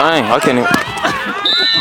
Dang, I can't.